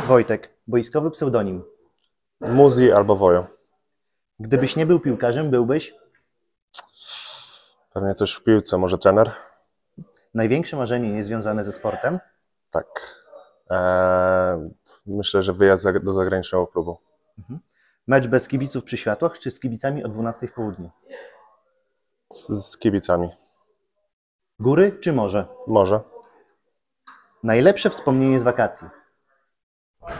Wojtek, boiskowy pseudonim. Muzi albo Wojo. Gdybyś nie był piłkarzem, byłbyś Pewnie coś w piłce, może trener? największe marzenie niezwiązane ze sportem. Tak. Eee, myślę, że wyjazd do zagranicznego klubu. Mecz bez kibiców przy światłach, czy z kibicami o 12 w południe? Z, z kibicami. Góry czy morze? Może. Najlepsze wspomnienie z wakacji.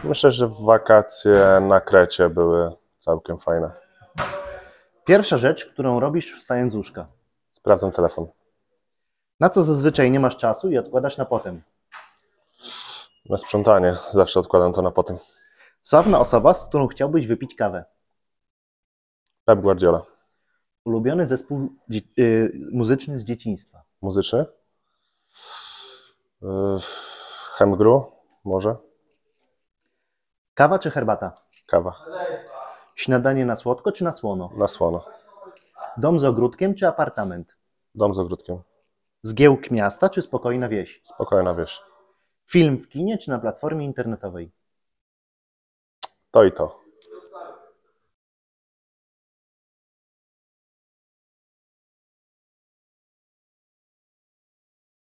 Myślę, że wakacje na Krecie były całkiem fajne. Pierwsza rzecz, którą robisz wstając z łóżka. Sprawdzam telefon. Na co zazwyczaj nie masz czasu i odkładasz na potem. Na sprzątanie zawsze odkładam to na potem. Sławna osoba, z którą chciałbyś wypić kawę. Pep Guardiola. Ulubiony zespół y, muzyczny z dzieciństwa. Muzyczny? Yy, Hemgru? Może? Kawa czy herbata? Kawa. Śniadanie na słodko czy na słono? Na słono. Dom z ogródkiem czy apartament? Dom z ogródkiem. Zgiełk miasta czy spokojna wieś? Spokojna wieś. Film w kinie czy na platformie internetowej? To i to.